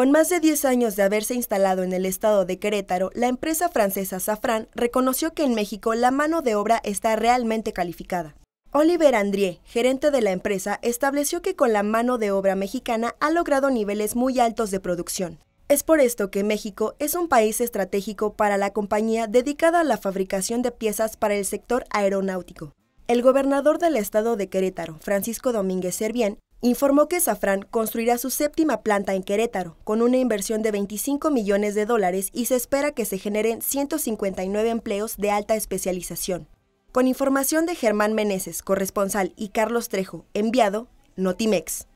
Con más de 10 años de haberse instalado en el estado de Querétaro, la empresa francesa Safran reconoció que en México la mano de obra está realmente calificada. Oliver Andrié, gerente de la empresa, estableció que con la mano de obra mexicana ha logrado niveles muy altos de producción. Es por esto que México es un país estratégico para la compañía dedicada a la fabricación de piezas para el sector aeronáutico. El gobernador del estado de Querétaro, Francisco Domínguez Servién, informó que Safran construirá su séptima planta en Querétaro, con una inversión de 25 millones de dólares y se espera que se generen 159 empleos de alta especialización. Con información de Germán Meneses, corresponsal, y Carlos Trejo, enviado, Notimex.